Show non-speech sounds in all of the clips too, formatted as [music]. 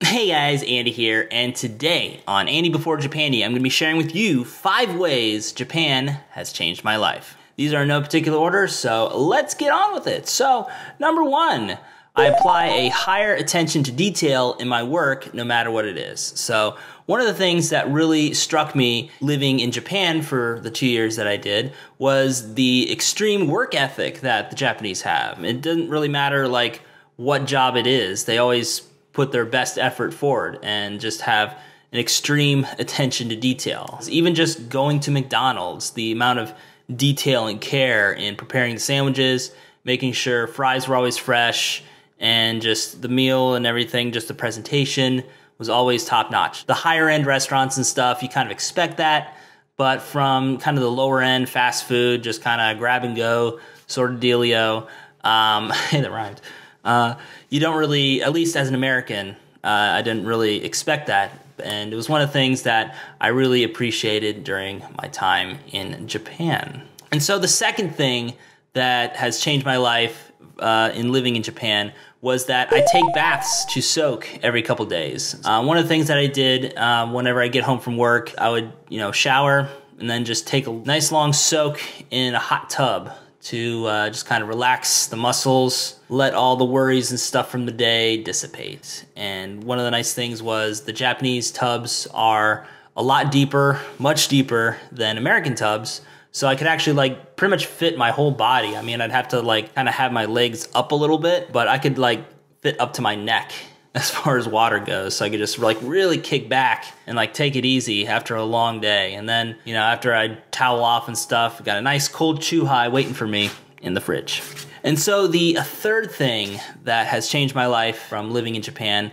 Hey guys, Andy here, and today on Andy Before Japandy, I'm going to be sharing with you five ways Japan has changed my life. These are in no particular order, so let's get on with it. So, number one, I apply a higher attention to detail in my work no matter what it is. So, one of the things that really struck me living in Japan for the two years that I did was the extreme work ethic that the Japanese have. It doesn't really matter like what job it is. They always put their best effort forward and just have an extreme attention to detail. Even just going to McDonald's, the amount of detail and care in preparing the sandwiches, making sure fries were always fresh, and just the meal and everything, just the presentation was always top notch. The higher end restaurants and stuff, you kind of expect that, but from kind of the lower end fast food, just kind of grab and go sort of dealio. Um, [laughs] that rhymed. Uh, you don't really, at least as an American, uh, I didn't really expect that. And it was one of the things that I really appreciated during my time in Japan. And so the second thing that has changed my life uh, in living in Japan was that I take baths to soak every couple days. Uh, one of the things that I did uh, whenever I get home from work, I would, you know, shower and then just take a nice long soak in a hot tub to uh, just kind of relax the muscles, let all the worries and stuff from the day dissipate. And one of the nice things was the Japanese tubs are a lot deeper, much deeper than American tubs. So I could actually like pretty much fit my whole body. I mean, I'd have to like kind of have my legs up a little bit, but I could like fit up to my neck as far as water goes. So I could just like really kick back and like take it easy after a long day. And then, you know, after I towel off and stuff, got a nice cold Chuhai waiting for me in the fridge. And so the third thing that has changed my life from living in Japan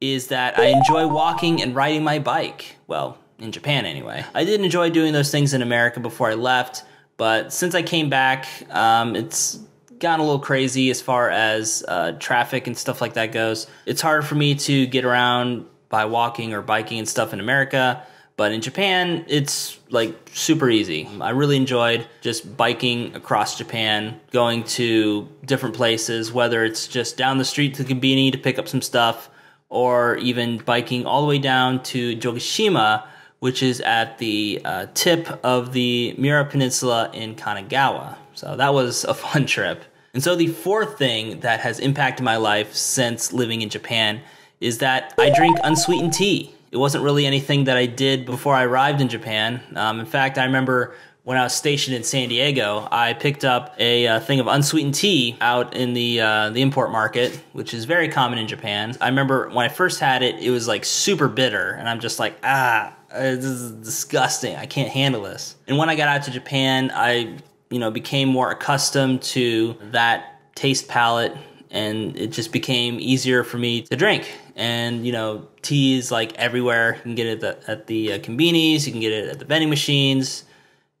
is that I enjoy walking and riding my bike. Well, in Japan anyway. I did enjoy doing those things in America before I left, but since I came back, um, it's gotten a little crazy as far as uh, traffic and stuff like that goes. It's hard for me to get around by walking or biking and stuff in America. But in Japan, it's like super easy. I really enjoyed just biking across Japan, going to different places, whether it's just down the street to Konbini to pick up some stuff, or even biking all the way down to Jogashima, which is at the uh, tip of the Miura Peninsula in Kanagawa. So that was a [laughs] fun trip. And so the fourth thing that has impacted my life since living in Japan is that I drink unsweetened tea. It wasn't really anything that I did before I arrived in Japan. Um, in fact, I remember when I was stationed in San Diego, I picked up a uh, thing of unsweetened tea out in the uh, the import market, which is very common in Japan. I remember when I first had it, it was like super bitter, and I'm just like, ah, this is disgusting. I can't handle this. And when I got out to Japan, I you know, became more accustomed to that taste palette and it just became easier for me to drink. And you know, tea is like everywhere. You can get it at the, at the uh, convenies. You can get it at the vending machines.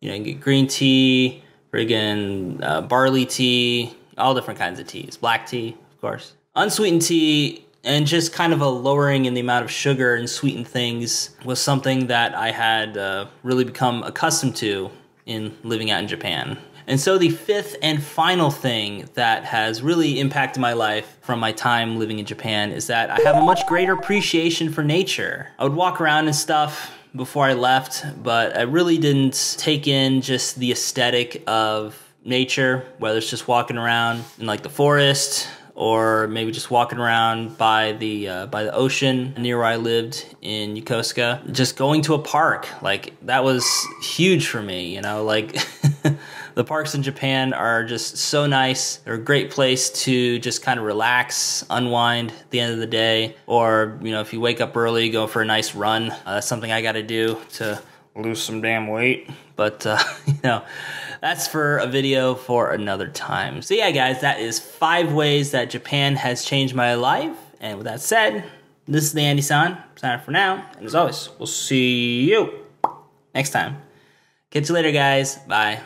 You know, you can get green tea, friggin' uh, barley tea, all different kinds of teas. Black tea, of course. Unsweetened tea and just kind of a lowering in the amount of sugar and sweetened things was something that I had uh, really become accustomed to in living out in Japan. And so, the fifth and final thing that has really impacted my life from my time living in Japan is that I have a much greater appreciation for nature. I would walk around and stuff before I left, but I really didn't take in just the aesthetic of nature, whether it's just walking around in like the forest or maybe just walking around by the uh, by the ocean near where I lived in Yokosuka. Just going to a park, like that was huge for me. You know, like [laughs] the parks in Japan are just so nice. They're a great place to just kind of relax, unwind at the end of the day, or you know, if you wake up early, go for a nice run. Uh, that's something I got to do to lose some damn weight. But uh, [laughs] you know that's for a video for another time. So yeah, guys, that is five ways that Japan has changed my life. And with that said, this is the Andy-san. Sign off for now. And as always, we'll see you next time. Catch you later, guys. Bye.